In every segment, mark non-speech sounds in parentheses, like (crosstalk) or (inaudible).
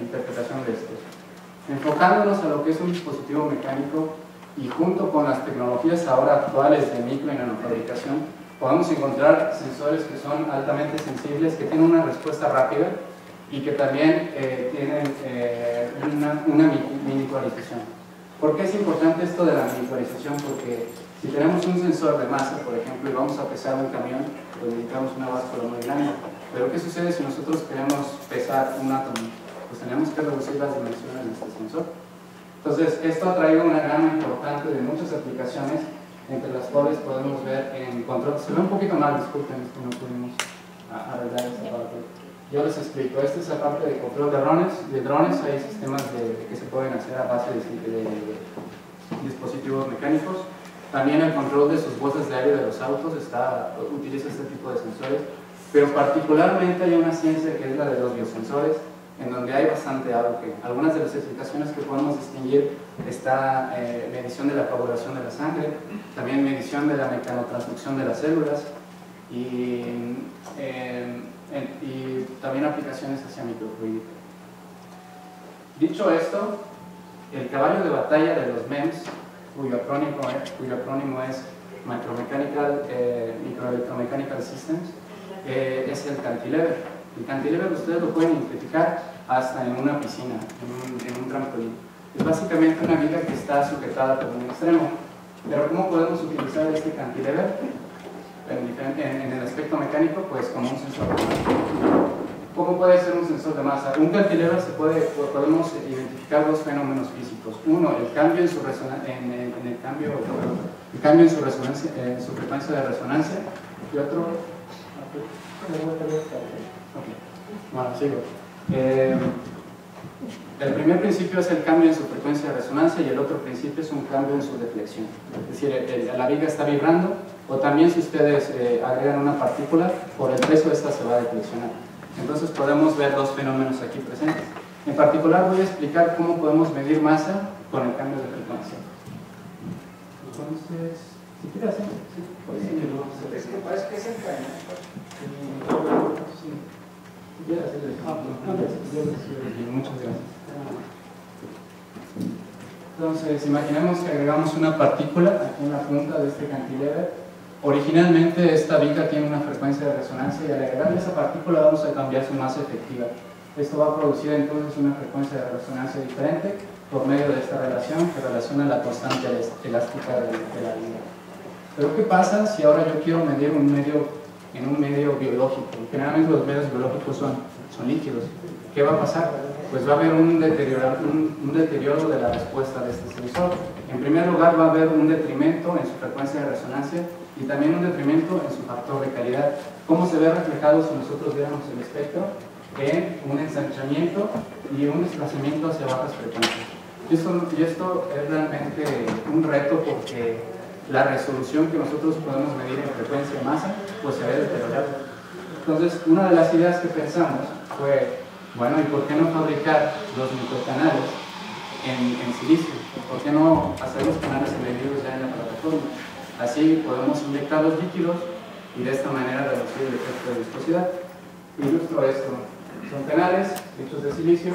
interpretación de estos. Enfocándonos a lo que es un dispositivo mecánico y junto con las tecnologías ahora actuales de micro y nanofabricación, podemos encontrar sensores que son altamente sensibles, que tienen una respuesta rápida y que también eh, tienen eh, una, una miniaturización. ¿Por qué es importante esto de la miniaturización? Porque si tenemos un sensor de masa, por ejemplo, y vamos a pesar un camión, pues necesitamos una báscula muy grande. Pero ¿qué sucede si nosotros queremos pesar un átomo? Pues tenemos que reducir las dimensiones de este sensor. Entonces, esto ha traído una gama importante de muchas aplicaciones, entre las cuales podemos ver en control. Se ve un poquito mal, disculpen, es que no pudimos arreglar esta parte. Yo les explico, esta es la parte de control de drones. De drones hay sistemas de, que se pueden hacer a base de, de, dispositivos mecánicos. También el control de sus bolsas de aire de los autos está, utiliza este tipo de sensores. Pero particularmente hay una ciencia que es la de los biosensores, en donde hay bastante auge. Algunas de las explicaciones que podemos distinguir está eh, medición de la coagulación de la sangre, también medición de la mecanotransducción de las células y, eh, y también aplicaciones hacia microfluidica. Dicho esto, el caballo de batalla de los MEMS, cuyo acrónimo es, cuyo acrónimo es Micromechanical, eh, Microelectromechanical Systems, es el cantilever. El cantilever ustedes lo pueden identificar hasta en una piscina, en un, trampolín. Es básicamente una viga que está sujetada por un extremo. Pero ¿cómo podemos utilizar este cantilever en, en, el aspecto mecánico? Pues como un sensor de masa. ¿Cómo puede ser un sensor de masa? Un cantilever se puede, podemos identificar dos fenómenos físicos. Uno, el cambio en su, en, en el cambio, el cambio en su, resonancia, en su frecuencia de resonancia y otro bueno, sigo. Eh, el primer principio es el cambio en su frecuencia de resonancia y el otro principio es un cambio en su deflexión. Es decir, la viga está vibrando o también si ustedes eh, agregan una partícula, por el peso esta se va a deflexionar. Entonces podemos ver dos fenómenos aquí presentes. En particular voy a explicar cómo podemos medir masa con el cambio de frecuencia. Entonces, si quieres, ¿sí? sí. Es que Entonces, imaginemos que agregamos una partícula aquí en la punta de este cantilever. Originalmente esta viga tiene una frecuencia de resonancia y al agregarle esa partícula vamos a cambiar su masa efectiva. Esto va a producir entonces una frecuencia de resonancia diferente por medio de esta relación que relaciona la constante elástica de, la viga. Pero ¿qué pasa si ahora yo quiero medir un medio en un medio biológico. Generalmente los medios biológicos son, son líquidos. ¿Qué va a pasar? Pues va a haber un deterioro, un, deterioro de la respuesta de este sensor. En primer lugar va a haber un detrimento en su frecuencia de resonancia y también un detrimento en su factor de calidad. ¿Cómo se ve reflejado si nosotros viéramos el espectro? En un ensanchamiento y un desplazamiento hacia bajas frecuencias. Y esto, y esto es realmente un reto porque la resolución que nosotros podemos medir en frecuencia masa, pues se ve deteriorada. Entonces, una de las ideas que pensamos fue, bueno, ¿y por qué no fabricar los microcanales en, en silicio? ¿Por qué no hacer los canales embebidos ya en la plataforma? Así podemos inyectar los líquidos y de esta manera reducir el efecto de viscosidad. Ilustro esto. Son canales hechos de silicio,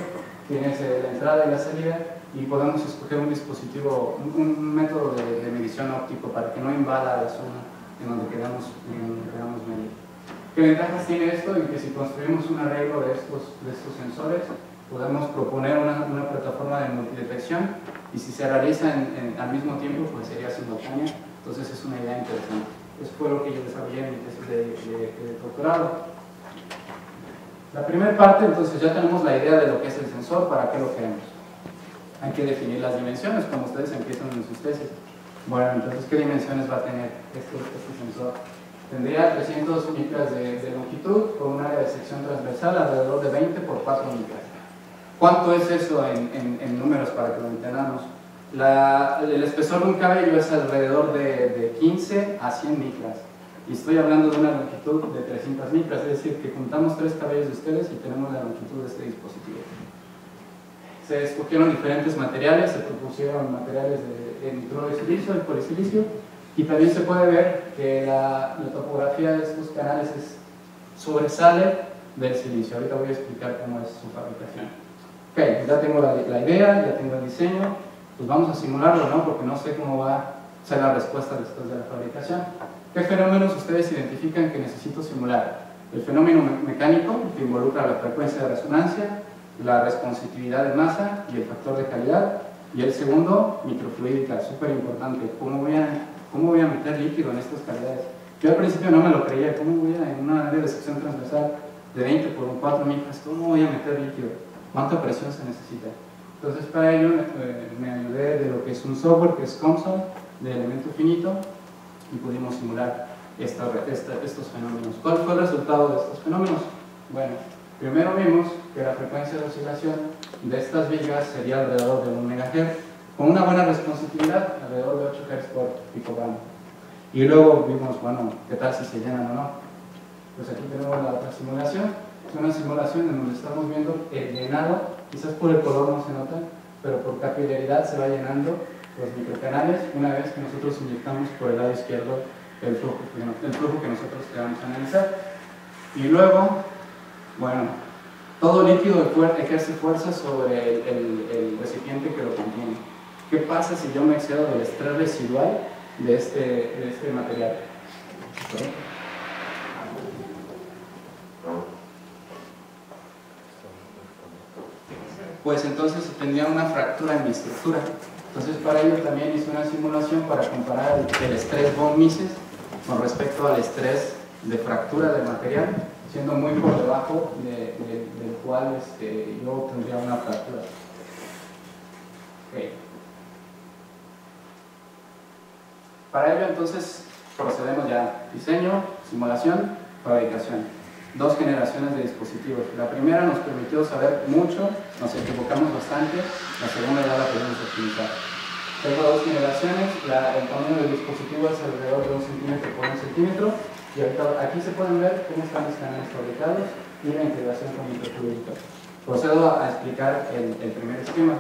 tienes la entrada y la salida, y podemos escoger un dispositivo, un, método de, medición óptico para que no invada la zona en donde queramos, medir. ¿Qué ventajas tiene esto? En que si construimos un arreglo de estos, de estos sensores, podemos proponer una, una plataforma de multidetección y si se realiza al mismo tiempo, pues sería simultánea. Entonces es una idea interesante. Eso fue lo que yo desarrollé en mi tesis de doctorado. La primera parte, entonces ya tenemos la idea de lo que es el sensor, para qué lo queremos hay que definir las dimensiones, como ustedes empiezan en sus tesis. Bueno, entonces, ¿qué dimensiones va a tener este, este sensor? Tendría 300 micras de, longitud con un área de sección transversal alrededor de 20 por 4 micras. ¿Cuánto es eso en, números para que lo entendamos? el espesor de un cabello es alrededor de, de 15 a 100 micras. Y estoy hablando de una longitud de 300 micras, es decir, que juntamos tres cabellos de ustedes y tenemos la longitud de este dispositivo se escogieron diferentes materiales, se propusieron materiales de, de de silicio, de polisilicio, y también se puede ver que la, topografía de estos canales es, sobresale del silicio. Ahorita voy a explicar cómo es su fabricación. Ok, ya tengo la, la idea, ya tengo el diseño, pues vamos a simularlo, ¿no? Porque no sé cómo va a ser la respuesta después de la fabricación. ¿Qué fenómenos ustedes identifican que necesito simular? El fenómeno mecánico, que involucra la frecuencia de resonancia, la responsitividad de masa y el factor de calidad. Y el segundo, microfluídica, súper importante. ¿Cómo voy, a, ¿Cómo voy a meter líquido en estas calidades? Yo al principio no me lo creía. ¿Cómo voy a, en una área de sección transversal de 20 por 4 micras, cómo voy a meter líquido? ¿Cuánta presión se necesita? Entonces para ello eh, me ayudé de lo que es un software que es COMSOL, de elemento finito, y pudimos simular esta, estos fenómenos. ¿Cuál fue el resultado de estos fenómenos? Bueno, primero vimos que la frecuencia de oscilación de estas vigas sería alrededor de 1 MHz, con una buena responsividad, alrededor de 8 Hz por picogramo. Y luego vimos, bueno, qué tal si se llenan o no. Pues aquí tenemos la otra simulación. Es una simulación en donde estamos viendo el llenado, quizás por el color no se nota, pero por capilaridad se va llenando los microcanales una vez que nosotros inyectamos por el lado izquierdo el flujo, el flujo que nosotros queramos analizar. Y luego, bueno, todo líquido ejerce fuerza sobre el, recipiente que lo contiene. ¿Qué pasa si yo me excedo del estrés residual de este, de este material? Pues entonces tendría una fractura en mi estructura. Entonces para ello también hice una simulación para comparar el estrés von Mises con respecto al estrés de fractura del material, siendo muy por debajo del cual este, yo tendría una fractura. Para ello entonces procedemos ya diseño, simulación, fabricación. Dos generaciones de dispositivos. La primera nos permitió saber mucho, nos equivocamos bastante, la segunda ya la podemos optimizar. Tengo dos generaciones, el tamaño del dispositivo es alrededor de un centímetro por un centímetro y aquí se pueden ver cómo están los canales fabricados y la integración con microfluidica. Procedo a explicar el, primer esquema.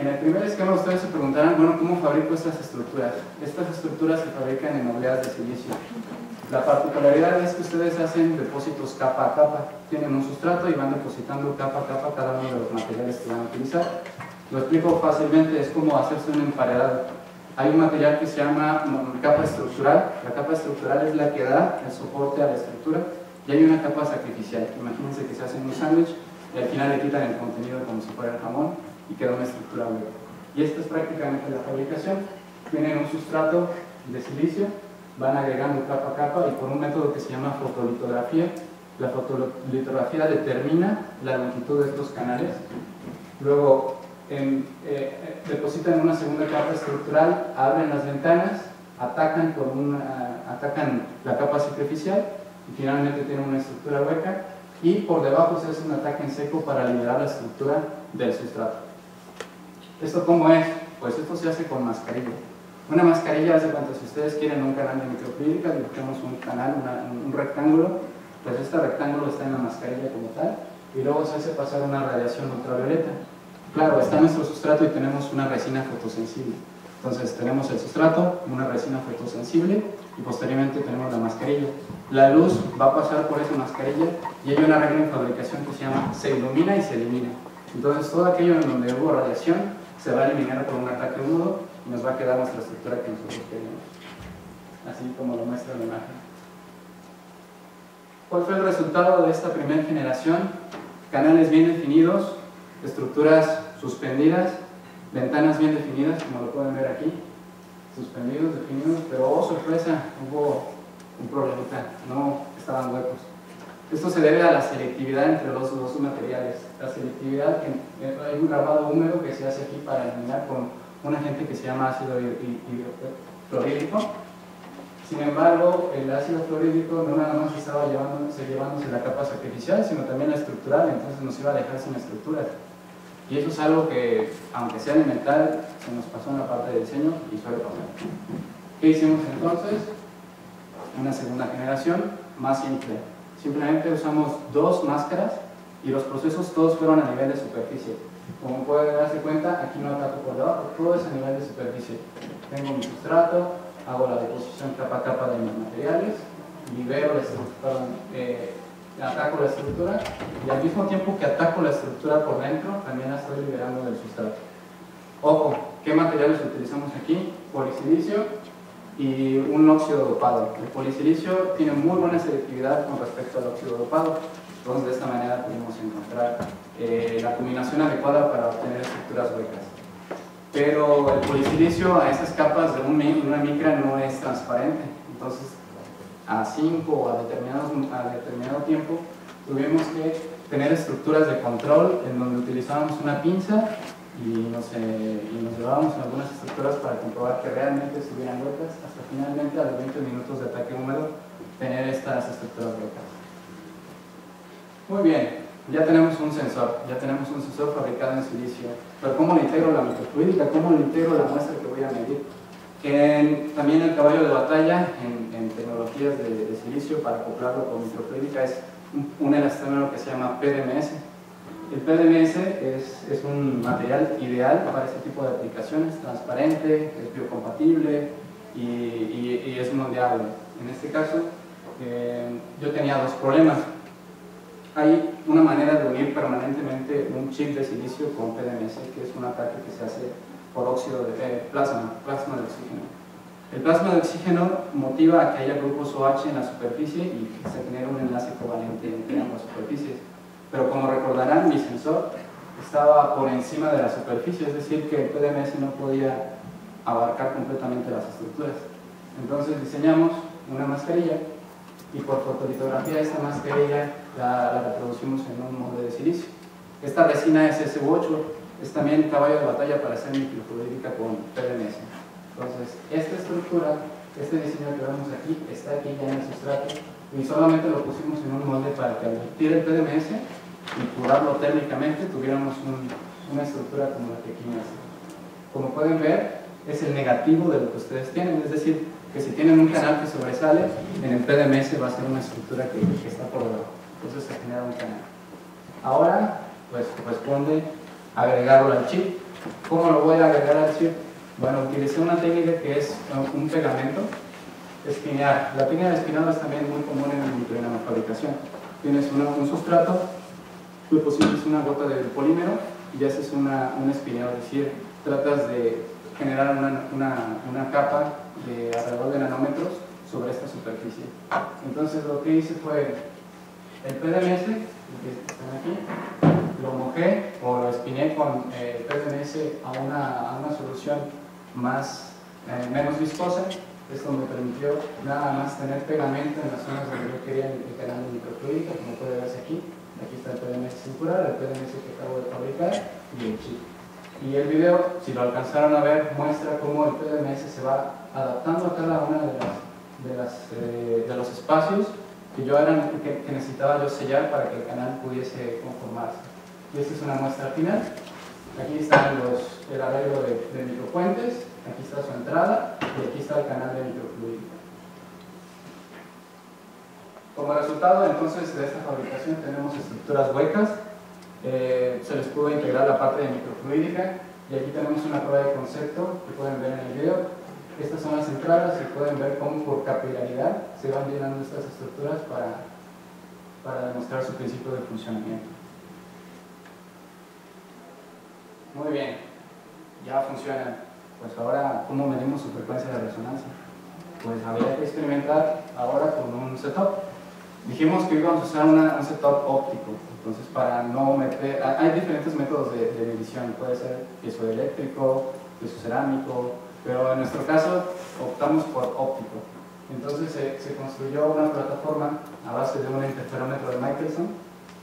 En el primer esquema ustedes se preguntarán, bueno, ¿cómo fabrico estas estructuras? Estas estructuras se fabrican en obleas de silicio. La particularidad es que ustedes hacen depósitos capa a capa. Tienen un sustrato y van depositando capa a capa cada uno de los materiales que van a utilizar. Lo explico fácilmente, es como hacerse un emparedado. Hay un material que se llama capa estructural. La capa estructural es la que da el soporte a la estructura. Y hay una capa sacrificial. Imagínense que se hace un sándwich y al final le quitan el contenido como si fuera el jamón y queda una estructura hueca. Y esta es prácticamente la fabricación. Tienen un sustrato de silicio, van agregando capa a capa y por un método que se llama fotolitografía, la fotolitografía determina la longitud de estos canales. Luego en, eh, depositan una segunda capa estructural, abren las ventanas, atacan, por una, atacan la capa superficial y finalmente tienen una estructura hueca y por debajo se hace un ataque en seco para liberar la estructura del sustrato. ¿Esto cómo es? Pues esto se hace con mascarilla. Una mascarilla hace cuanto si ustedes quieren un canal de microfluídica, dibujemos un canal, un rectángulo, pues este rectángulo está en la mascarilla como tal y luego se hace pasar una radiación ultravioleta Claro, está nuestro sustrato y tenemos una resina fotosensible. Entonces tenemos el sustrato, una resina fotosensible y posteriormente tenemos la mascarilla. La luz va a pasar por esa mascarilla y hay una regla en fabricación que se llama se ilumina y se elimina. Entonces todo aquello en donde hubo radiación se va a eliminar por un ataque húmedo y nos va a quedar nuestra estructura que nosotros queremos. Así como lo muestra la imagen. ¿Cuál fue el resultado de esta primera generación? Canales bien definidos, estructuras suspendidas, ventanas bien definidas, como lo pueden ver aquí, suspendidos, definidos, pero oh sorpresa, hubo un problemita, no estaban huecos. Esto se debe a la selectividad entre los dos materiales. La selectividad, hay un grabado húmedo que se hace aquí para eliminar con un agente que se llama ácido fluorídrico. Sin embargo, el ácido fluorídrico no nada más estaba llevándose, llevándose la capa sacrificial, sino también la estructural, entonces nos iba a dejar sin estructura. Y eso es algo que, aunque sea elemental, se nos pasó en la parte de diseño y suele pasar. ¿Qué hicimos entonces? Una segunda generación más simple. Simplemente usamos dos máscaras y los procesos todos fueron a nivel de superficie. Como pueden darse cuenta, aquí no ataco por debajo, todo es a nivel de superficie. Tengo mi sustrato, hago la deposición capa a capa de mis materiales, libero, eh, ataco la estructura y al mismo tiempo que ataco la estructura por dentro, también la estoy liberando del sustrato. Ojo, ¿qué materiales utilizamos aquí? Polisilicio y un óxido dopado. El polisilicio tiene muy buena selectividad con respecto al óxido dopado, entonces de esta manera podemos encontrar eh, la combinación adecuada para obtener estructuras huecas. Pero el polisilicio a esas capas de una micra no es transparente, entonces a 5 o a, a determinado tiempo tuvimos que tener estructuras de control en donde utilizábamos una pinza y nos, eh, y nos llevábamos algunas estructuras para comprobar que realmente estuvieran huecas hasta finalmente a los 20 minutos de ataque húmedo tener estas estructuras huecas. Muy bien, ya tenemos un sensor, ya tenemos un sensor fabricado en silicio, pero ¿cómo le integro la microfluídica? ¿Cómo le integro la muestra que voy a medir? Que también el caballo de batalla en, en tecnologías de, silicio para acoplarlo con microfluídica es un, un elastómero que se llama PDMS, el PDMS es, un material ideal para este tipo de aplicaciones, transparente, es biocompatible y es moldeable. En este caso, eh, yo tenía dos problemas. Hay una manera de unir permanentemente un chip de silicio con PDMS, que es un ataque que se hace por óxido de eh, plasma, plasma de oxígeno. El plasma de oxígeno motiva a que haya grupos OH en la superficie y se genera un enlace covalente entre ambas superficies pero como recordarán, mi sensor estaba por encima de la superficie, es decir, que el PDMS no podía abarcar completamente las estructuras. Entonces diseñamos una mascarilla y por fotolitografía esta mascarilla la, la reproducimos en un molde de silicio. Esta resina es SU8, es también caballo de batalla para hacer microfluídica con PDMS. Entonces, esta estructura, este diseño que vemos aquí, está aquí ya en el sustrato y solamente lo pusimos en un molde para que al vertir el PDMS y curarlo térmicamente tuviéramos una estructura como la que aquí hace. Como pueden ver, es el negativo de lo que ustedes tienen, es decir, que si tienen un canal que sobresale, en el PDMS va a ser una estructura que está por debajo. Entonces se genera un canal. Ahora, pues corresponde agregarlo al chip. ¿Cómo lo voy a agregar al chip? Bueno, utilicé una técnica que es un pegamento espinear. La técnica de espinado es también muy común en, la fabricación. Tienes un sustrato tú posibles una gota de polímero y haces una, un espineado, es decir, tratas de generar una, una, una, capa de alrededor de nanómetros sobre esta superficie. Entonces lo que hice fue el PDMS, que están aquí, lo mojé o lo espiné con el PDMS a una, a una solución más, eh, menos viscosa. Esto me permitió nada más tener pegamento en las zonas donde yo quería el canal de microfluídica, como puede verse aquí Aquí está el PDMS circular, el PDMS que acabo de fabricar y el chip. Y el video, si lo alcanzaron a ver, muestra cómo el PDMS se va adaptando a cada uno de, las, de, las, eh, de los espacios que, yo eran, que, que, necesitaba yo sellar para que el canal pudiese conformarse. Y esta es una muestra final. Aquí están los, el arreglo de, de micropuentes, aquí está su entrada y aquí está el canal de microfluido. Como resultado entonces de esta fabricación tenemos estructuras huecas, eh, se les pudo integrar la parte de microfluídica y aquí tenemos una prueba de concepto que pueden ver en el video. Estas son las entradas y pueden ver cómo por capilaridad se van llenando estas estructuras para, para demostrar su principio de funcionamiento. Muy bien, ya funciona. Pues ahora, ¿cómo medimos su frecuencia de resonancia? Pues habría que experimentar ahora con un setup. Dijimos que íbamos a usar un setup óptico, entonces para no meter, hay diferentes métodos de, medición, puede ser piezoeléctrico, cerámico, pero en nuestro caso optamos por óptico. Entonces se, se, construyó una plataforma a base de un interferómetro de Michelson.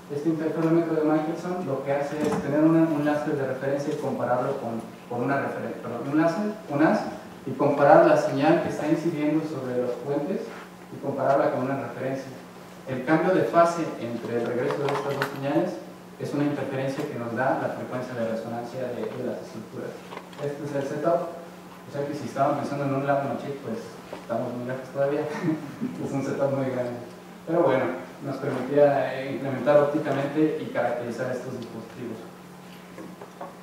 Este interferómetro de Michelson lo que hace es tener una, un láser de referencia y compararlo con, con una referencia, un láser, un as, y comparar la señal que está incidiendo sobre los puentes y compararla con una referencia. El cambio de fase entre el regreso de estas dos señales es una interferencia que nos da la frecuencia de resonancia de, las estructuras. Este es el setup, o sea que si estaban pensando en un lado chip, pues estamos muy lejos todavía, (laughs) es un setup muy grande. Pero bueno, nos permitía eh, implementar ópticamente y caracterizar estos dispositivos.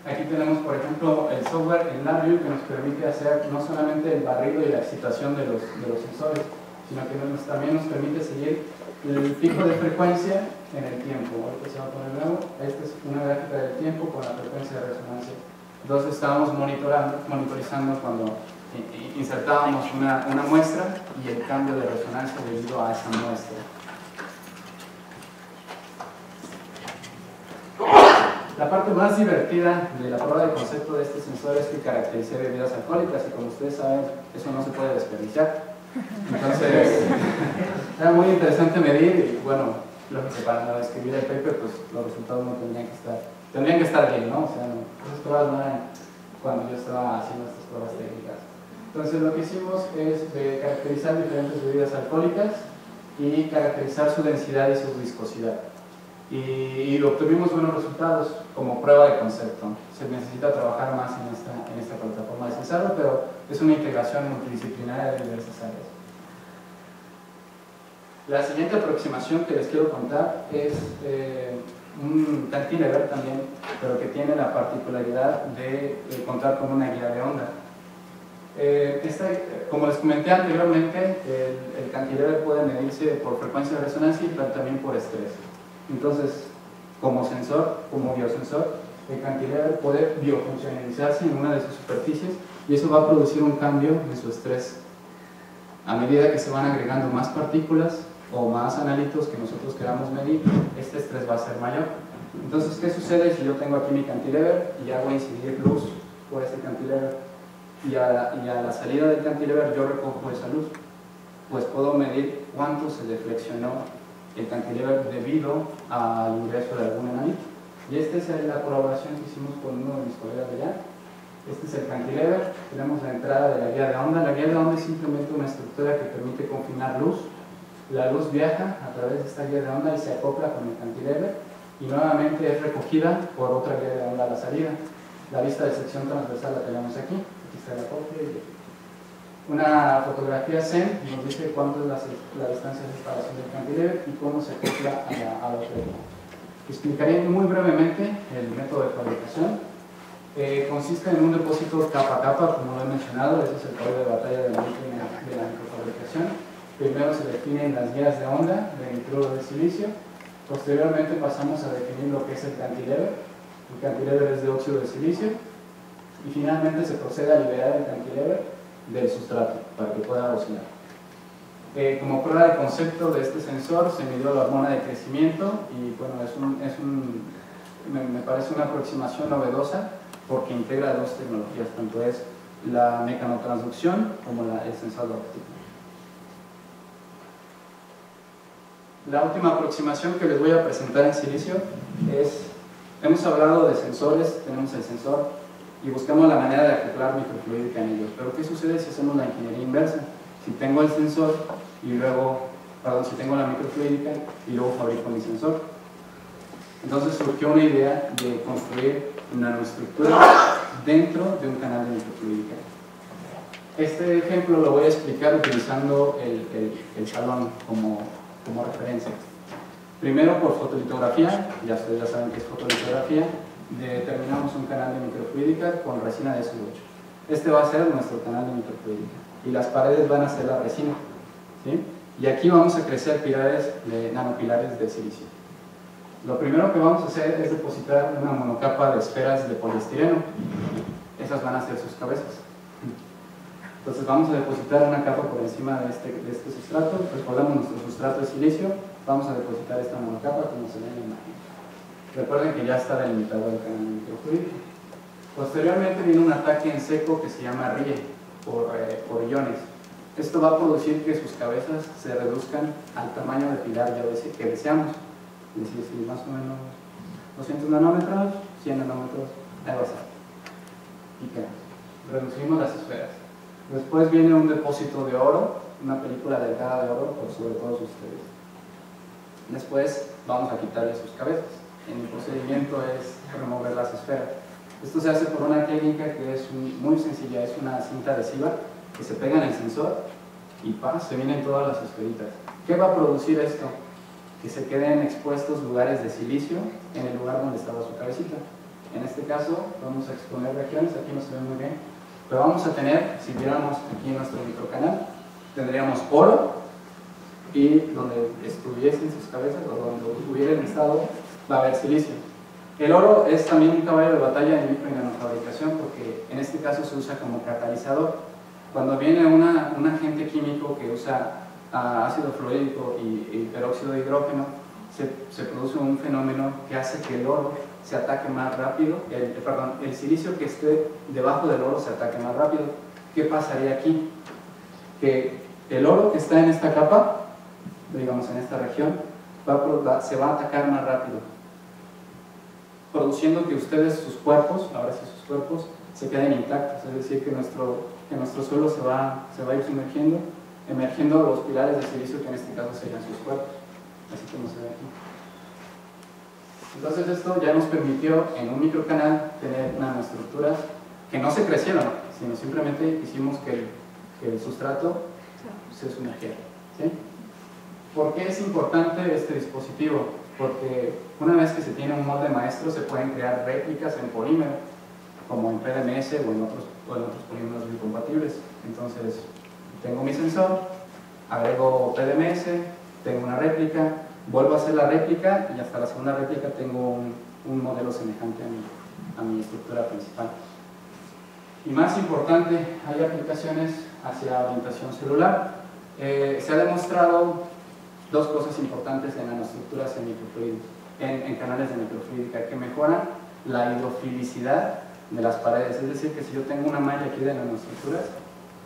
Aquí tenemos, por ejemplo, el software en LabVIEW que nos permite hacer no solamente el barrido y la excitación de los, de los sensores, sino que también nos permite seguir el pico de frecuencia en el tiempo. Ahorita se va a poner nuevo. Esta es una gráfica del tiempo con la frecuencia de resonancia. Entonces estábamos monitorando, monitorizando cuando insertábamos una, una muestra y el cambio de resonancia debido a esa muestra. La parte más divertida de la prueba de concepto de este sensor es que caracterice bebidas alcohólicas y como ustedes saben, eso no se puede desperdiciar. Entonces, (laughs) era muy interesante medir y bueno, para escribir el paper, pues los resultados no tendrían que estar, tendrían que estar bien, ¿no? O sea, esas pruebas no eran cuando yo estaba haciendo estas pruebas técnicas. Entonces lo que hicimos es eh, caracterizar diferentes bebidas alcohólicas y caracterizar su densidad y su viscosidad y, obtuvimos buenos resultados como prueba de concepto. Se necesita trabajar más en esta, en esta plataforma de Cesaro, pero es una integración multidisciplinaria de diversas áreas. La siguiente aproximación que les quiero contar es eh, un cantilever también, pero que tiene la particularidad de, contar con una guía de onda. Eh, como les comenté anteriormente, el, el cantilever puede medirse por frecuencia de resonancia, pero también por estrés. Entonces, como sensor, como biosensor, el cantilever puede biofuncionalizarse en una de sus superficies y eso va a producir un cambio en su estrés. A medida que se van agregando más partículas o más analitos que nosotros queramos medir, este estrés va a ser mayor. Entonces, ¿qué sucede si yo tengo aquí mi cantilever y hago incidir luz por ese cantilever y a, la, y a la salida del cantilever yo recojo esa luz? Pues puedo medir cuánto se deflexionó el cantilever debido al ingreso de algún enanito. Y esta es la colaboración que hicimos con uno de mis colegas de allá. Este es el cantilever, tenemos la entrada de la guía de onda. La guía de onda es simplemente una estructura que permite confinar luz. La luz viaja a través de esta guía de onda y se acopla con el cantilever y nuevamente es recogida por otra guía de onda a la salida. La vista de sección transversal la tenemos aquí, aquí está la copia y una fotografía Zen nos dice cuánto es la, distancia de separación del cantilever y cómo se acopla a la, a la Explicaré muy brevemente el método de fabricación. Eh, consiste en un depósito capa a capa, como lo he mencionado, ese es el caballo de batalla de la, de la microfabricación. Primero se definen las guías de onda del nitruro de silicio, posteriormente pasamos a definir lo que es el cantilever. El cantilever es de óxido de silicio y finalmente se procede a liberar el cantilever del sustrato para que pueda oscilar. Eh, como prueba de concepto de este sensor se midió la hormona de crecimiento y bueno, es un, es un, me, parece una aproximación novedosa porque integra dos tecnologías, tanto es la mecanotransducción como la, el sensor óptico. La última aproximación que les voy a presentar en silicio es, hemos hablado de sensores, tenemos el sensor y buscamos la manera de acoplar microfluídica en ellos. Pero ¿qué sucede si hacemos la ingeniería inversa? Si tengo el sensor y luego, perdón, si tengo la microfluídica y luego fabrico mi sensor. Entonces surgió una idea de construir una nanoestructura dentro de un canal de microfluídica. Este ejemplo lo voy a explicar utilizando el, el, salón como, como referencia. Primero por fotolitografía, ya ustedes ya saben qué es fotolitografía, determinamos un canal de microfluídica con resina de SU8. Este va a ser nuestro canal de microfluídica y las paredes van a ser la resina. ¿sí? Y aquí vamos a crecer pilares de nanopilares de silicio. Lo primero que vamos a hacer es depositar una monocapa de esferas de poliestireno. Esas van a ser sus cabezas. Entonces vamos a depositar una capa por encima de este, de este sustrato. Recordamos nuestro sustrato de silicio. Vamos a depositar esta monocapa como se ve en la imagen. Recuerden que ya está delimitado el canal microfluídico. Posteriormente viene un ataque en seco que se llama RIE, por, eh. Esto va a producir que sus cabezas se reduzcan al tamaño de pilar que deseamos. Es decir, si más o menos 200 nanómetros, 100 nanómetros, algo así. Y qué reducimos las esferas. Después viene un depósito de oro, una película delgada de oro por sobre todos ustedes. Después vamos a quitarle sus cabezas en el procedimiento es remover las esferas. Esto se hace por una técnica que es muy sencilla, es una cinta adhesiva que se pega en el sensor y pa, se vienen todas las esferitas. ¿Qué va a producir esto? Que se queden expuestos lugares de silicio en el lugar donde estaba su cabecita. En este caso vamos a exponer regiones, aquí no se ve muy bien, pero vamos a tener, si viéramos aquí en nuestro microcanal, tendríamos oro y donde estuviesen sus cabezas o donde hubieran estado va a haber silicio. El oro es también un caballo de batalla en micro y nanofabricación porque en este caso se usa como catalizador. Cuando viene un agente químico que usa ah, ácido fluorídrico y, peróxido de hidrógeno, se, produce un fenómeno que hace que el oro se ataque más rápido, el, perdón, el silicio que esté debajo del oro se ataque más rápido. ¿Qué pasaría aquí? Que el oro que está en esta capa, digamos en esta región, se va a atacar más rápido, produciendo que ustedes, sus cuerpos, ahora sí sus cuerpos, se queden intactos, es decir, que nuestro, que nuestro suelo se va, se va a ir sumergiendo, emergiendo los pilares de silicio que en este caso serían sus cuerpos, así como se ve aquí. Entonces esto ya nos permitió en un microcanal tener nanoestructuras que no se crecieron, sino simplemente hicimos que el, que el sustrato se sumergiera. ¿sí? ¿Por qué es importante este dispositivo? Porque una vez que se tiene un molde maestro se pueden crear réplicas en polímero, como en PDMS o en otros, o en otros polímeros biocompatibles. Entonces, tengo mi sensor, agrego PDMS, tengo una réplica, vuelvo a hacer la réplica y hasta la segunda réplica tengo un, modelo semejante a mi, a mi estructura principal. Y más importante, hay aplicaciones hacia orientación celular. Eh, se ha demostrado dos cosas importantes en nanoestructuras en, en, en canales de microfluídica que mejoran la hidrofilicidad de las paredes. Es decir, que si yo tengo una malla aquí de nanoestructuras,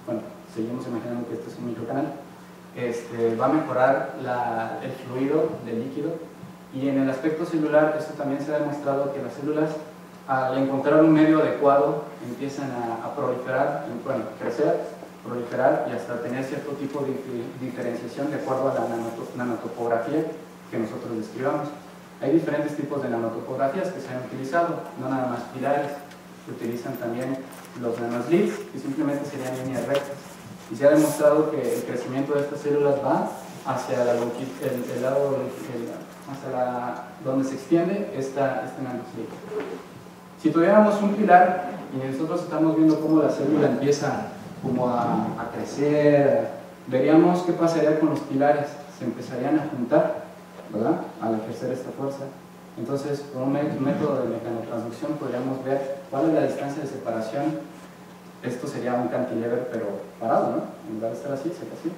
bueno, seguimos imaginando que esto es un microcanal, este, va a mejorar el fluido del líquido y en el aspecto celular esto también se ha demostrado que las células al encontrar un medio adecuado empiezan a, proliferar, bueno, crecer, proliferar y hasta tener cierto tipo de diferenciación de acuerdo a la nanotopografía que nosotros describamos. Hay diferentes tipos de nanotopografías que se han utilizado, no nada más pilares, se utilizan también los nanoslits, que simplemente serían líneas rectas y se ha demostrado que el crecimiento de estas células va hacia la, el, lado hacia la, donde se extiende esta, este nanocito. Si tuviéramos un pilar y nosotros estamos viendo cómo la célula empieza como a, crecer, veríamos qué pasaría con los pilares, se empezarían a juntar, ¿verdad? Al ejercer esta fuerza. Entonces, con un método de mecanotransducción podríamos ver cuál es la distancia de separación esto sería un cantilever pero parado, ¿no? En lugar de estar así, sería así.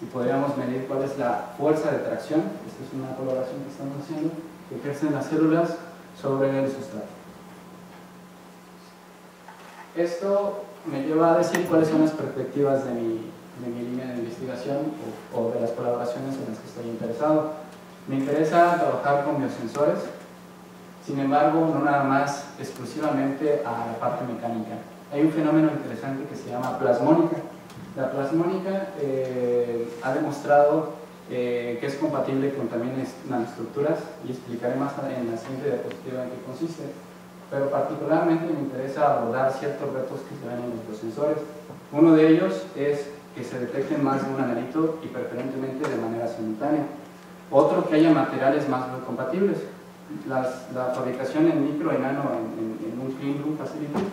Y podríamos medir cuál es la fuerza de tracción, esta es una coloración que estamos haciendo, que ejercen las células sobre el sustrato. Esto me lleva a decir cuáles son las perspectivas de mi, de mi línea de investigación o, o, de las colaboraciones en las que estoy interesado. Me interesa trabajar con biosensores, sin embargo, no nada más exclusivamente a la parte mecánica hay un fenómeno interesante que se llama plasmónica. La plasmónica eh, ha demostrado eh, que es compatible con también nanoestructuras y explicaré más en la siguiente diapositiva en qué consiste. Pero particularmente me interesa abordar ciertos retos que se ven en los sensores. Uno de ellos es que se detecten más de un analito y preferentemente de manera simultánea. Otro, que haya materiales más compatibles. la fabricación en micro y nano en, en un clean room facility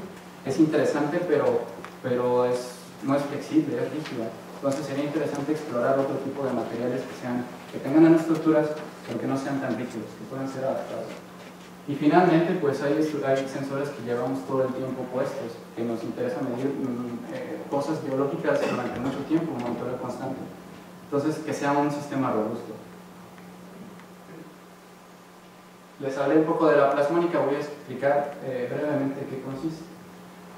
es interesante, pero, pero es, no es flexible, es rígida. Entonces sería interesante explorar otro tipo de materiales que, sean, que tengan nanoestructuras, pero que no sean tan rígidos, que puedan ser adaptados. Y finalmente, pues hay, hay sensores que llevamos todo el tiempo puestos, que nos interesa medir mm, eh, cosas biológicas durante mucho tiempo, un monitoreo constante. Entonces, que sea un sistema robusto. Les hablé un poco de la plasmónica, voy a explicar eh, brevemente qué consiste.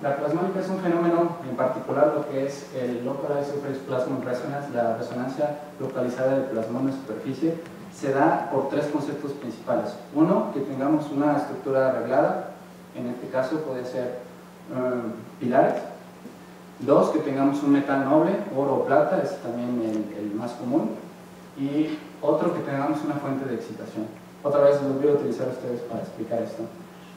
La plasmónica es un fenómeno, en particular lo que es el Localized Surface Plasmon Resonance, la resonancia localizada del plasmón en superficie, se da por tres conceptos principales. Uno, que tengamos una estructura arreglada, en este caso puede ser um, pilares. Dos, que tengamos un metal noble, oro o plata, es también el, más común. Y otro, que tengamos una fuente de excitación. Otra vez los voy a utilizar ustedes para explicar esto.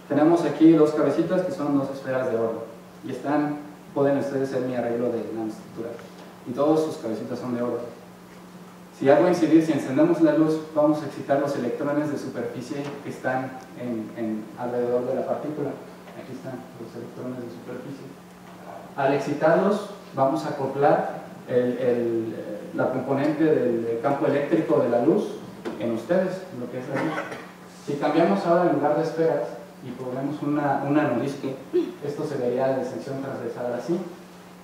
Tenemos aquí dos cabecitas que son dos esferas de oro y están, pueden ustedes ser mi arreglo de nanoestructura y todos sus cabecitas son de oro. Si algo incidir, si encendemos la luz, vamos a excitar los electrones de superficie que están alrededor de la partícula. Aquí están los electrones de superficie. Al excitarlos, vamos a acoplar el, la componente del, campo eléctrico de la luz en ustedes, lo que es la luz. Si cambiamos ahora en lugar de esferas y ponemos una, un nanodisco, esto se vería de sección transversal así.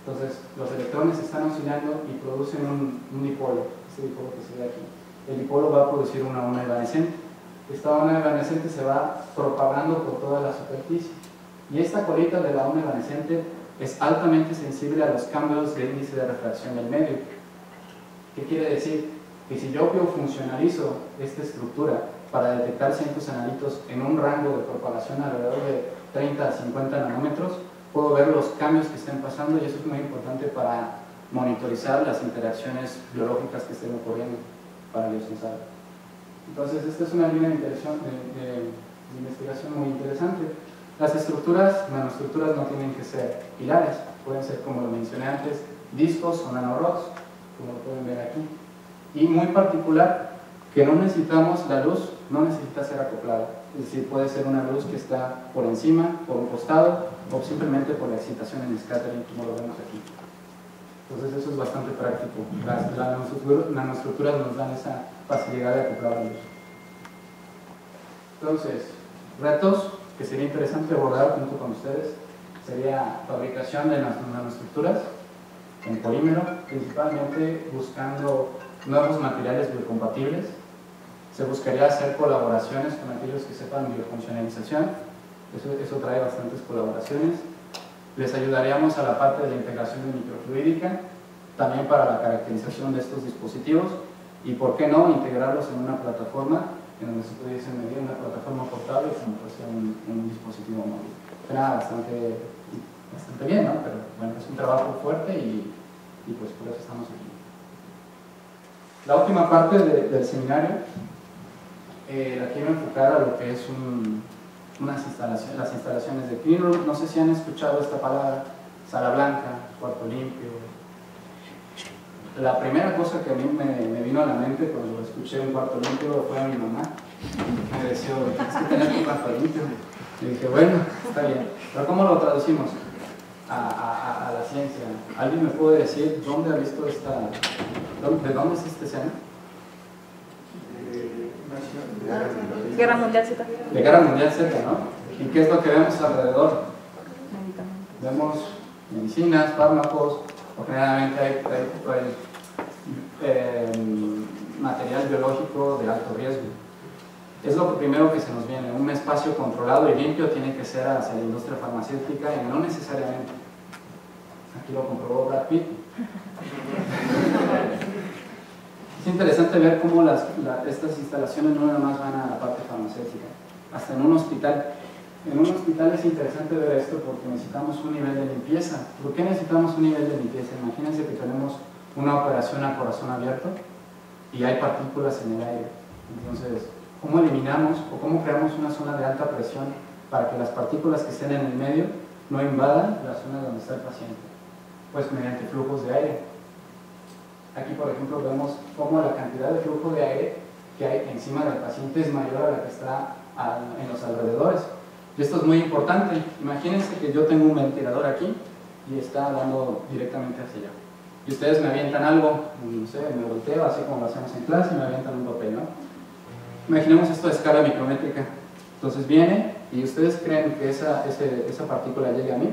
Entonces, los electrones están oscilando y producen un, un dipolo, este dipolo que se ve aquí. El dipolo va a producir una onda evanescente. Esta onda evanescente se va propagando por toda la superficie. Y esta colita de la onda evanescente es altamente sensible a los cambios de índice de refracción del medio. ¿Qué quiere decir? Que si yo funcionalizo esta estructura para detectar cientos analitos en un rango de propagación alrededor de 30 a 50 nanómetros, puedo ver los cambios que estén pasando y eso es muy importante para monitorizar las interacciones biológicas que estén ocurriendo para biosensar. Entonces, esta es una línea de, de investigación muy interesante. Las estructuras, nanoestructuras no tienen que ser pilares, pueden ser, como lo mencioné antes, discos o nanorods, como lo pueden ver aquí. Y muy particular, que no necesitamos la luz, no necesita ser acoplada. Es decir, puede ser una luz que está por encima, por un costado, o simplemente por la excitación en scattering, como lo vemos aquí. Entonces eso es bastante práctico. Las, nanoestructuras nos dan esa facilidad de acoplar la luz. Entonces, retos que sería interesante abordar junto con ustedes sería fabricación de las nanoestructuras en polímero, principalmente buscando nuevos materiales biocompatibles. Se buscaría hacer colaboraciones con aquellos que sepan biofuncionalización, eso trae bastantes colaboraciones. Les ayudaríamos a la parte de la integración de microfluídica, también para la caracterización de estos dispositivos y, por qué no, integrarlos en una plataforma en donde se pudiese medir una plataforma portable como fuese un, un dispositivo móvil. Suena bastante, bastante bien, ¿no? Pero bueno, es un trabajo fuerte y, y pues por eso estamos aquí. La última parte del seminario eh, la quiero enfocar a lo que es un, unas instalaciones, las instalaciones de cleanroom. No sé si han escuchado esta palabra, sala blanca, cuarto limpio. La primera cosa que a mí me, vino a la mente cuando escuché un cuarto limpio fue a mi mamá. Me decía, tienes que tener un cuarto limpio. Y dije, bueno, está bien. Pero ¿cómo lo traducimos a, la ciencia? ¿Alguien me puede decir dónde ha visto esta... ¿De dónde es esta escena? Guerra Mundial Z. De Guerra Mundial Z, ¿no? ¿Y qué es lo que vemos alrededor? Vemos medicinas, fármacos, generalmente hay, eh, material biológico de alto riesgo. Es lo primero que se nos viene. Un espacio controlado y limpio tiene que ser hacia la industria farmacéutica y no necesariamente. Aquí lo comprobó Brad Pitt. Es interesante ver cómo estas instalaciones no nada más van a la parte farmacéutica, hasta en un hospital. En un hospital es interesante ver esto porque necesitamos un nivel de limpieza. ¿Por qué necesitamos un nivel de limpieza? Imagínense que tenemos una operación a corazón abierto y hay partículas en el aire. Entonces, ¿cómo eliminamos o cómo creamos una zona de alta presión para que las partículas que estén en el medio no invadan la zona donde está el paciente? Pues mediante flujos de aire. Aquí, por ejemplo, vemos cómo la cantidad de flujo de aire que hay encima del paciente es mayor a la que está en los alrededores. Y esto es muy importante. Imagínense que yo tengo un ventilador aquí y está dando directamente hacia allá. Y ustedes me avientan algo, no sé, me volteo, así como lo hacemos en clase, y me avientan un papel, ¿no? Imaginemos esto a escala micrométrica. Entonces viene y ustedes creen que esa, esa partícula llegue a mí.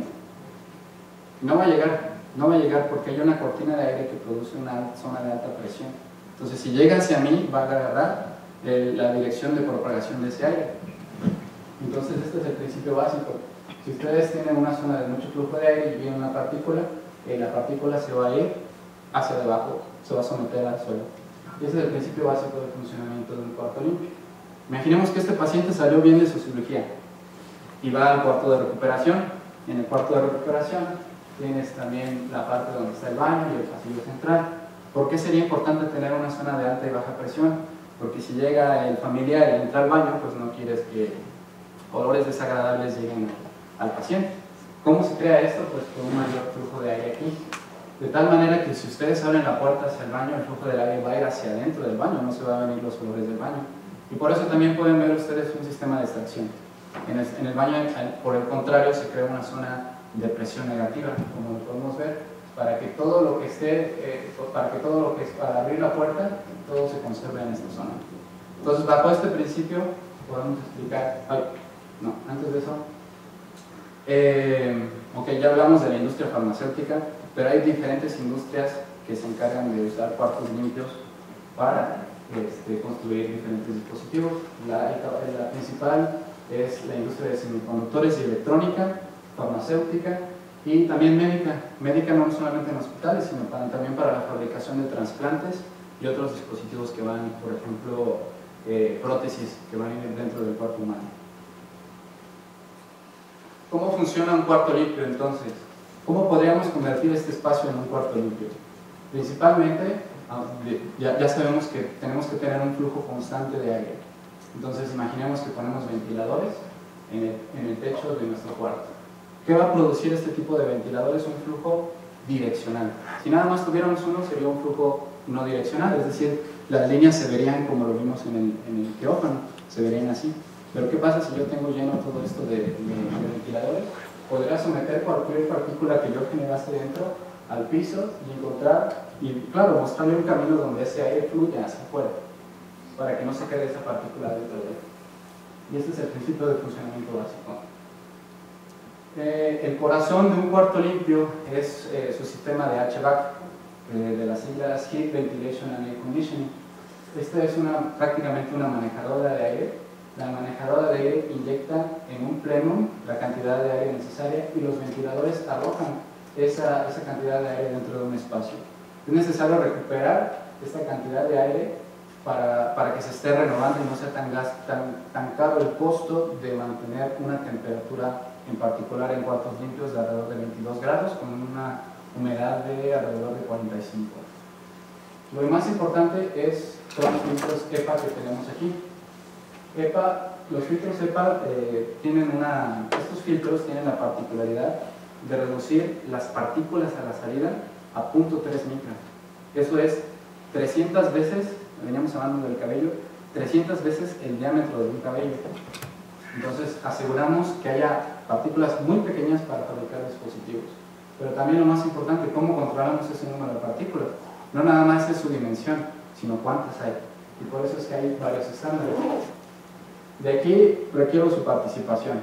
No va a llegar, no va a llegar porque hay una cortina de aire que produce una zona de alta presión. Entonces, si llega hacia mí, va a agarrar eh, la dirección de propagación de ese aire. Entonces, este es el principio básico. Si ustedes tienen una zona de mucho flujo de aire y viene una partícula, eh, la partícula se va a ir hacia debajo, se va a someter al suelo. Y ese es el principio básico del funcionamiento de un cuarto limpio. Imaginemos que este paciente salió bien de su cirugía y va al cuarto de recuperación. En el cuarto de recuperación tienes también la parte donde está el baño y el pasillo central. ¿Por qué sería importante tener una zona de alta y baja presión? Porque si llega el familiar y entra al baño, pues no quieres que olores desagradables lleguen al paciente. ¿Cómo se crea esto? Pues con un mayor flujo de aire aquí. De tal manera que si ustedes abren la puerta hacia el baño, el flujo del aire va a ir hacia adentro del baño, no se van a venir los olores del baño. Y por eso también pueden ver ustedes un sistema de extracción. En el, en el baño, por el contrario, se crea una zona de presión negativa, como lo podemos ver, para que todo lo que esté, eh, para que todo lo que es para abrir la puerta, todo se conserve en esta zona. Entonces, bajo este principio, podemos explicar, ay, no, antes de eso, eh, ok, ya hablamos de la industria farmacéutica, pero hay diferentes industrias que se encargan de usar cuartos limpios para este, construir diferentes dispositivos. La, la principal es la industria de semiconductores y electrónica, farmacéutica y también médica. Médica no solamente en hospitales, sino también para la fabricación de trasplantes y otros dispositivos que van, por ejemplo, eh, prótesis que van a ir dentro del cuerpo humano. ¿Cómo funciona un cuarto limpio entonces? ¿Cómo podríamos convertir este espacio en un cuarto limpio? Principalmente, ah, ya, sabemos que tenemos que tener un flujo constante de aire. Entonces imaginemos que ponemos ventiladores en en el techo de nuestro cuarto. ¿Qué va a producir este tipo de ventiladores? Un flujo direccional. Si nada más tuviéramos uno, sería un flujo no direccional, es decir, las líneas se verían como lo vimos en el, en se verían así. Pero ¿qué pasa si yo tengo lleno todo esto de, ventiladores? Podría someter cualquier partícula que yo generase dentro al piso y encontrar, y claro, mostrarle un camino donde ese aire fluya hacia afuera, para que no se quede esa partícula dentro de él. Y este es el principio de funcionamiento básico. Eh, el corazón de un cuarto limpio es eh, su sistema de HVAC, eh, de las siglas Heat Ventilation and Air Conditioning. Esta es una, prácticamente una manejadora de aire. La manejadora de aire inyecta en un plenum la cantidad de aire necesaria y los ventiladores arrojan esa, esa cantidad de aire dentro de un espacio. Es necesario recuperar esta cantidad de aire para, para, que se esté renovando y no sea tan, gas, tan, tan caro el costo de mantener una temperatura en particular en cuartos limpios de alrededor de 22 grados con una humedad de alrededor de 45. Lo más importante es los filtros EPA que tenemos aquí. EPA, los filtros EPA eh, tienen una, estos filtros tienen la particularidad de reducir las partículas a la salida a 0.3 micra. Eso es 300 veces, veníamos hablando del cabello, 300 veces el diámetro de un cabello. Entonces aseguramos que haya partículas muy pequeñas para fabricar dispositivos. Pero también lo más importante, ¿cómo controlamos ese número de partículas? No nada más es su dimensión, sino cuántas hay. Y por eso es que hay varios estándares. De aquí requiero su participación.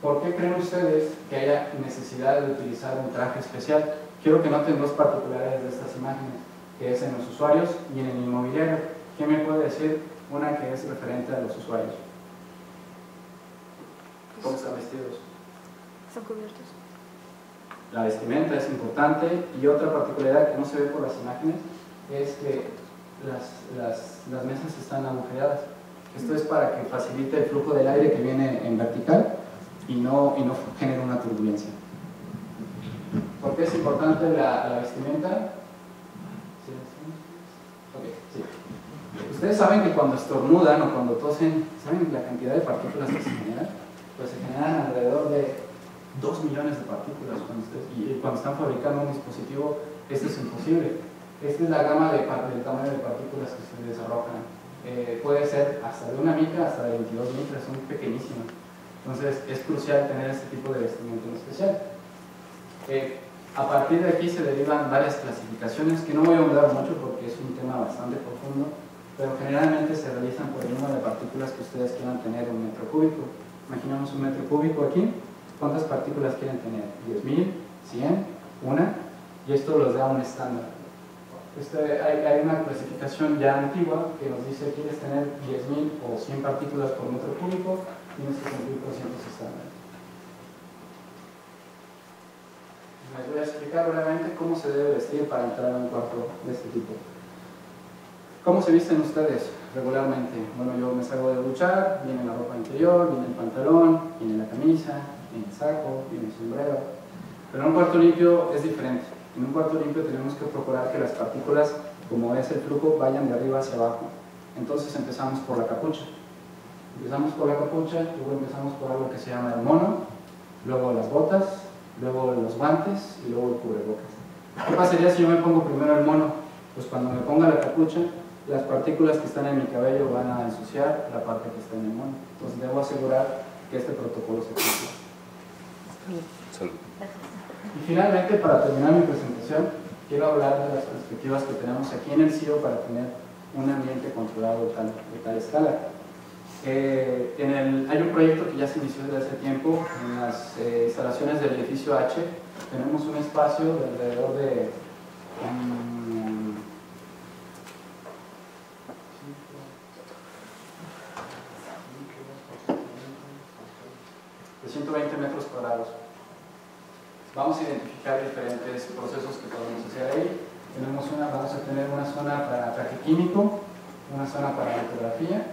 ¿Por qué creen ustedes que haya necesidad de utilizar un traje especial? Quiero que noten dos particularidades de estas imágenes, que es en los usuarios y en el inmobiliario. ¿Qué me puede decir? Una que es referente a los usuarios. ¿Cómo están vestidos? Están cubiertos. La vestimenta es importante y otra particularidad que no se ve por las imágenes es que las, las, las mesas están agujereadas. Esto es para que facilite el flujo del aire que viene en vertical y no, y no genere una turbulencia. ¿Por qué es importante la, la vestimenta? Okay, sí. Ustedes saben que cuando estornudan o cuando tosen, ¿saben la cantidad de partículas que se generan? Pues se generan alrededor de 2 millones de partículas cuando y cuando están fabricando un dispositivo esto es imposible. Esta es la gama de, del tamaño de partículas que se desarrollan. Eh, puede ser hasta de una micra hasta de 22 micras, son pequeñísimas. Entonces es crucial tener este tipo de vestimenta en especial. Eh, a partir de aquí se derivan varias clasificaciones que no voy a hablar mucho porque es un tema bastante profundo, pero generalmente se realizan por el número de partículas que ustedes quieran tener en un metro cúbico. Imaginamos un metro cúbico aquí. ¿Cuántas partículas quieren tener? ¿10.000? ¿100? ¿Una? Y esto los da un estándar. Este, hay, una clasificación ya antigua que nos dice quieres tener 10.000 o 100 partículas por metro cúbico, tienes que cumplir con ciertos estándares. Les voy a explicar brevemente cómo se debe vestir para entrar a un cuarto de este tipo. ¿Cómo se visten ustedes regularmente? Bueno, yo me salgo de duchar, viene la ropa interior, viene el pantalón, viene la camisa, viene el saco, viene el sombrero. Pero en un cuarto limpio es diferente. En un cuarto limpio tenemos que procurar que las partículas, como es el flujo, vayan de arriba hacia abajo. Entonces empezamos por la capucha. Empezamos por la capucha, luego empezamos por algo que se llama el mono, luego las botas, luego los guantes y luego el cubrebocas. ¿Qué pasaría si yo me pongo primero el mono? Pues cuando me ponga la capucha, las partículas que están en mi cabello van a ensuciar la parte que está en el mono. Entonces debo asegurar que este protocolo se cumpla. Y finalmente, para terminar mi presentación, quiero hablar de las perspectivas que tenemos aquí en el CIO para tener un ambiente controlado de tal, de tal escala. Eh, en el, hay un proyecto que ya se inició desde hace tiempo en las eh, instalaciones del edificio H. Tenemos un espacio de alrededor de um, Vamos a identificar diferentes procesos que podemos hacer ahí. Tenemos una, vamos a tener una zona para ataque químico, una zona para litografía,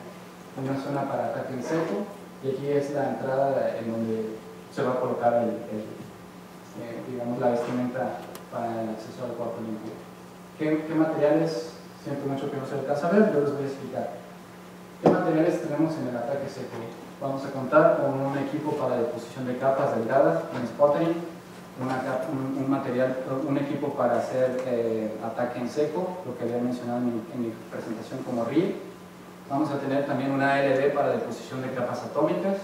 una zona para ataque en seco, y aquí es la entrada en donde se va a colocar el, eh, digamos, la vestimenta para el acceso al cuarto limpio. ¿Qué, ¿Qué, materiales? Siento mucho que no se alcanza a ver, yo les voy a explicar. ¿Qué materiales tenemos en el ataque seco? Vamos a contar con un equipo para deposición de capas delgadas, un sputtering, un, un, material, un equipo para hacer eh, ataque en seco, lo que había mencionado en mi, en mi presentación como RIL. Vamos a tener también una ALD para deposición de capas atómicas,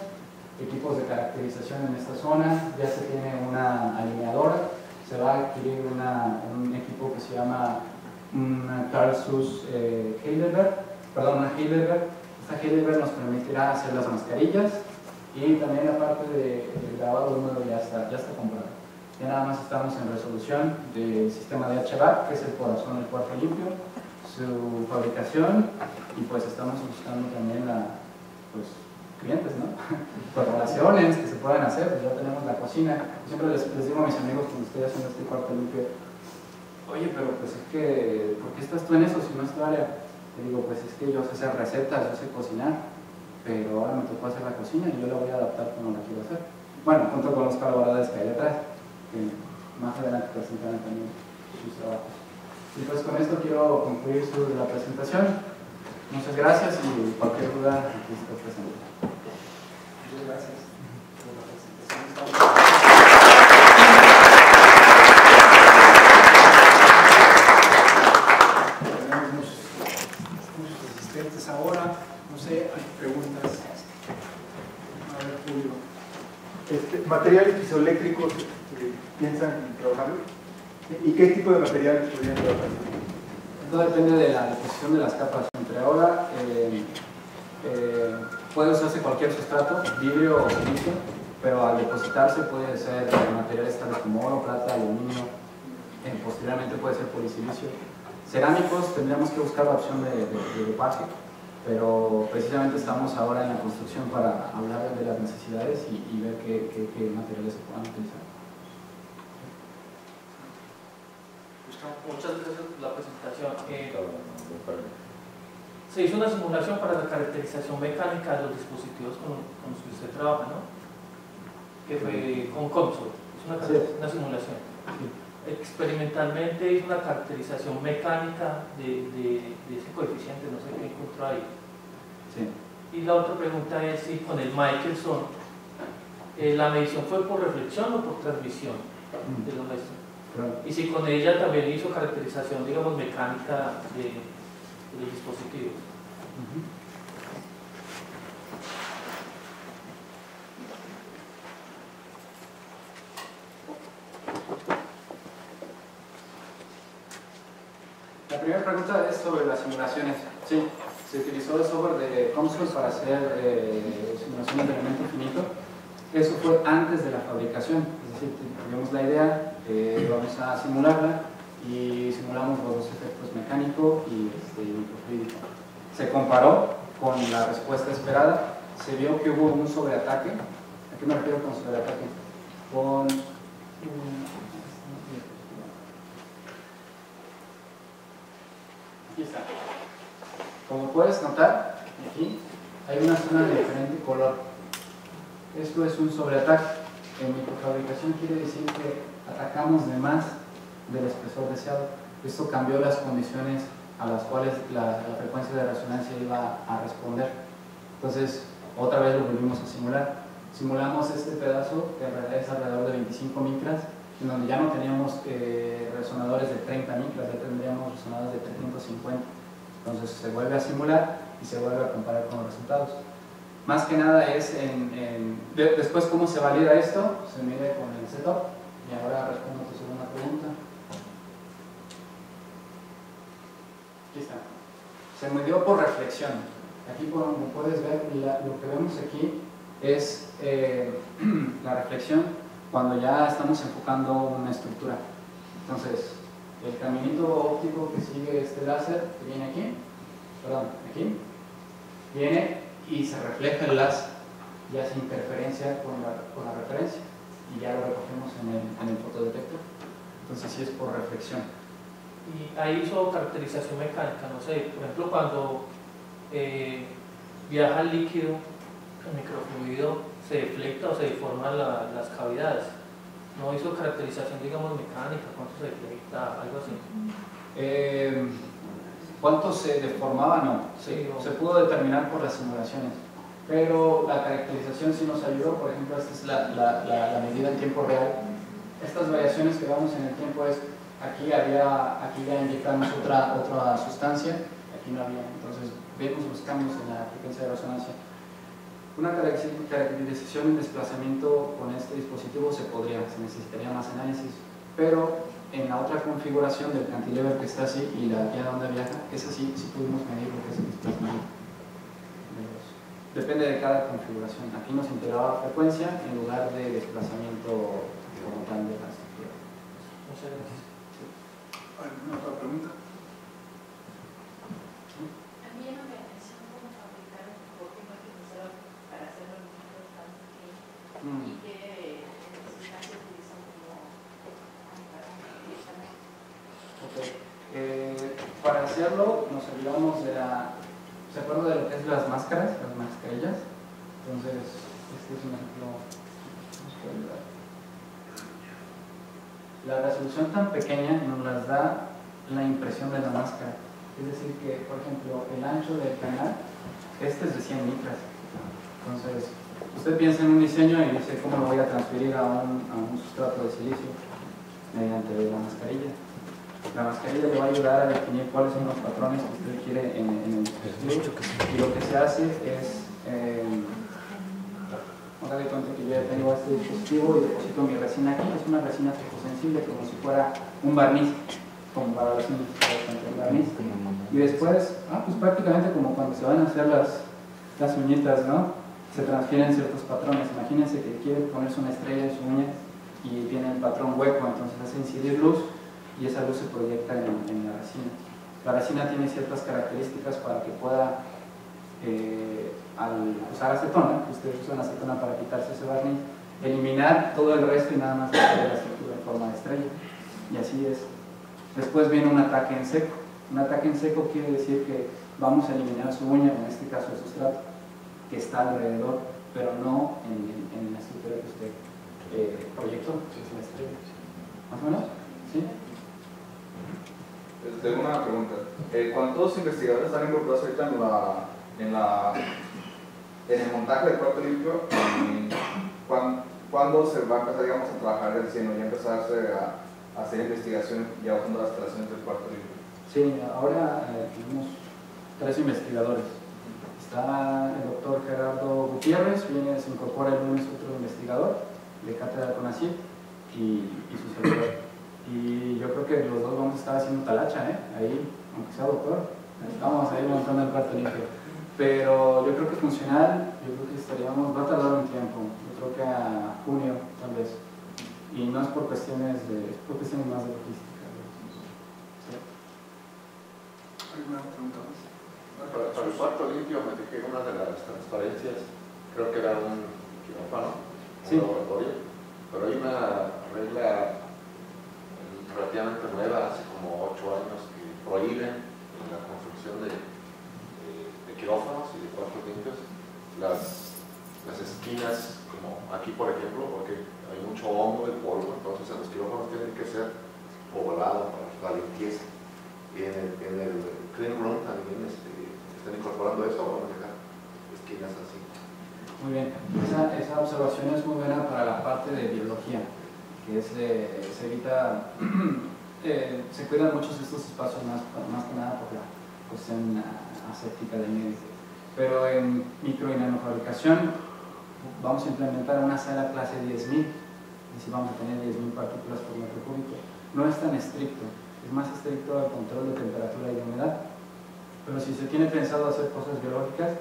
equipos de caracterización en esta zona, ya se tiene una alineadora, se va a adquirir una, un equipo que se llama una Carl eh, Heidelberg, perdón, una Heidelberg. Esta Heidelberg nos permitirá hacer las mascarillas y también la parte de, de grabado húmedo ya está, ya está comprada. Ya nada más estamos en resolución del sistema de HVAC, que es el corazón del cuarto limpio, su fabricación y pues estamos buscando también la, pues, clientes, ¿no? (laughs) Colaboraciones que se puedan hacer, pues ya tenemos la cocina. Siempre les, les, digo a mis amigos cuando estoy haciendo este cuarto limpio, oye, pero pues es que, ¿por qué estás tú en eso si no es tu área? Le digo, pues es que yo sé hacer recetas, yo sé cocinar, pero ahora me tocó hacer la cocina y yo la voy a adaptar como la quiero hacer. Bueno, junto con los colaboradores que hay detrás que más adelante presentarán también sus trabajos. Y pues con esto quiero concluir su, la presentación. Muchas gracias y cualquier duda aquí está presente. Muchas gracias por la presentación. Tenemos muchos, muchos asistentes ahora. No sé, hay preguntas. Este, materiales pisoeléctricos piensan en trabajarlo? ¿Y qué tipo de materiales podrían trabajar? Todo depende de la deposición de las capas. Entre ahora eh, eh, puede usarse cualquier sustrato, vidrio o silicio, pero al depositarse puede ser materiales tales como oro, plata, aluminio, eh, posteriormente puede ser polisilicio. Cerámicos tendríamos que buscar la opción de, de, de pero precisamente estamos ahora en la construcción para hablar de las necesidades y, y ver qué, qué, qué materiales se puedan utilizar. Muchas gracias por la presentación. Eh, se hizo una simulación para la caracterización mecánica de los dispositivos con, con los que usted trabaja, ¿no? Que fue con Comsol, es una, una simulación. Experimentalmente hizo una caracterización mecánica de, de, de, ese coeficiente, no sé qué encontró ahí. Sí. Y la otra pregunta es si con el Michelson eh, la medición fue por reflexión o por transmisión mm. de los maestros. Y si con ella también hizo caracterización, digamos, mecánica de, de los dispositivos. Uh -huh. La primera pregunta es sobre las simulaciones. Sí, se utilizó el software de Comsol para hacer eh, simulaciones de elemento finito. Eso fue antes de la fabricación, es decir, tuvimos la idea, eh, vamos a simularla y simulamos los efectos mecánico y este. Se comparó con la respuesta esperada, se vio que hubo un sobreataque. ¿A qué me refiero con sobreataque? Con Como puedes notar, aquí hay una zona de diferente color. Esto es un sobreataque. En microfabricación quiere decir que atacamos de más del espesor deseado. Esto cambió las condiciones a las cuales la, la, frecuencia de resonancia iba a responder. Entonces, otra vez lo volvimos a simular. Simulamos este pedazo, que en realidad es alrededor de 25 micras, en donde ya no teníamos eh, resonadores de 30 micras, ya tendríamos resonadores de 350. Entonces se vuelve a simular y se vuelve a comparar con los resultados. Más que nada es en, en- de- después cómo se valida esto, se mide con el setup. Y ahora respondo a tu segunda pregunta. Aquí está. Se midió por reflexión. Aquí como puedes ver, la- lo que vemos aquí es eh, (clears throat) la reflexión cuando ya estamos enfocando una estructura. Entonces, el caminito óptico que sigue este láser, que viene aquí, perdón, aquí, viene y se refleja el láser, ya hace interferencia con la, con la referencia y ya lo recogemos en el, en el fotodetector. Entonces, sí es por reflexión. Y ahí hizo caracterización mecánica, no sé, por ejemplo, cuando eh, viaja el líquido, el microfluido, se deflecta o se deforman la- las cavidades. No hizo caracterización, digamos, mecánica, cuánto se deflecta, algo así. Eh, ¿Cuánto se deformaba? No, Sí, se, no. se pudo determinar por las simulaciones. Pero la caracterización sí nos ayudó, por ejemplo, esta es la, la- la- la medida en tiempo real. Estas variaciones que vemos en el tiempo es, aquí había, aquí ya inyectamos otra, otra sustancia, aquí no había, entonces vemos los cambios en la frecuencia de resonancia. Una caracteri- caracterización en desplazamiento con este dispositivo se podría, se necesitaría más análisis, pero en la otra configuración del cantilever que está así y la guía donde viaja, esa sí, sí pudimos medir lo que es el desplazamiento. de los- Depende de cada configuración. Aquí nos integraba frecuencia en lugar de desplazamiento como tal de la estructura. Muchas gracias. ¿Alguna otra pregunta? A mí ya no me atención cómo fabricar un propio magnetizador para hacerlo en un número tan pequeño y necesidad se utilizan como. Eh, para hacerlo nos ayudamos de la... ¿Se acuerdan de lo que es las máscaras? Las mascarillas. Entonces, este es un ejemplo. La resolución tan pequeña nos las da la impresión de la máscara. Es decir, que, por ejemplo, el ancho del canal, este es de 100 micras. Entonces, usted piensa en un diseño y dice, ¿cómo lo voy a transferir a un, a un sustrato de silicio? Mediante la mascarilla. La mascarilla le va a ayudar a definir cuáles son los patrones que usted quiere en, en el dispositivo. Y lo que se hace es, eh, de cuenta que yo ya tengo este dispositivo y deposito mi resina aquí. Es una resina fotosensible como si fuera un barniz, como para uñas, un barniz. Y después, ah, pues prácticamente como cuando se van a hacer las, las uñitas, ¿no? Se transfieren ciertos patrones. Imagínense que quiere ponerse una estrella en su uña y tiene el patrón hueco, entonces hace incidir luz y esa luz se proyecta en, la resina. La resina tiene ciertas características para que pueda, eh, al usar acetona, ustedes usan acetona para quitarse ese barniz, eliminar todo el resto y nada más dejar la estructura en forma de estrella. Y así es. Después viene un ataque en seco. Un ataque en seco quiere decir que vamos a eliminar su uña, en este caso el sustrato, que está alrededor, pero no en, en la estructura que usted eh, proyectó. ¿Más o menos? ¿Sí? Eh, Tengo una pregunta. Eh, ¿Cuántos investigadores están involucrados ahorita en, la, en, la, en el montaje del cuarto limpio? ¿Y cuán- ¿Cuándo se va a empezar digamos, a trabajar el cielo y a empezarse a, a hacer investigación ya usando las instalaciones del cuarto limpio? Sí, ahora eh, tenemos tres investigadores. Está el doctor Gerardo Gutiérrez, viene, se incorpora el lunes otro investigador de Cátedra CONACYT y, y su servidor. Y yo creo que los dos vamos a estar haciendo talacha, ¿eh? Ahí, aunque sea doctor, estamos ahí montando el cuarto limpio. Pero yo creo que funcional, yo creo que estaríamos, va a tardar un tiempo, yo creo que a junio tal vez. Y no es por cuestiones de, es por cuestiones más de logística. ¿Alguna pregunta más? Para, para el cuarto limpio me fijé en una de las transparencias, creo que era un quirófano, Sí. un laboratorio, pero hay una regla relativamente nueva, hace como ocho años, que prohíben en la construcción de, de, de quirófanos y de cuartos limpios las, las esquinas, como aquí por ejemplo, porque hay mucho hongo y polvo, entonces en los quirófanos tienen que ser ovalados para la limpieza. Y en el, en el clean room eso van a dejar esquinas así. Muy bien, esa, esa observación es muy buena para la parte de biología, que es, eh, se evita, (clears throat) eh, se cuidan muchos estos espacios más, más que nada por la cuestión ah, aséptica del medio. Pero en micro y nanofabricación vamos a implementar una sala clase 10.000, es decir, vamos a tener 10.000 partículas por metro cúbico. No es tan estricto, es más estricto el control de temperatura y de humedad. Pero si se tiene pensado hacer cosas biológicas,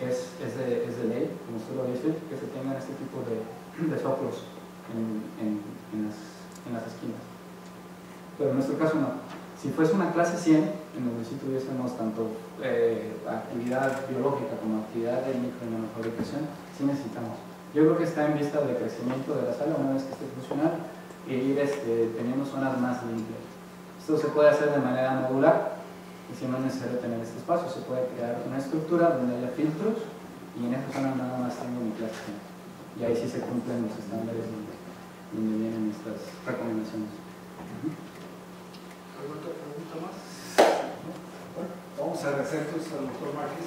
es, es, de, es de ley, como usted lo dice, que se tengan este tipo de, de soplos en, en, en, las, en las esquinas. Pero en nuestro caso no. Si fuese una clase 100, en donde sí tuviésemos tanto eh, actividad biológica como actividad de micro y nanofabricación, sí necesitamos. Yo creo que está en vista de crecimiento de la sala una vez que esté funcional e ir este, teniendo zonas más limpias. Esto se puede hacer de manera modular, y si no es necesario tener este espacio, se puede crear una estructura donde haya filtros y en esa zona nada más tengo mi clase 100. Y ahí sí se cumplen los estándares donde, donde vienen estas recomendaciones. ¿Alguna otra pregunta más? Bueno, vamos a agradecer al doctor Márquez.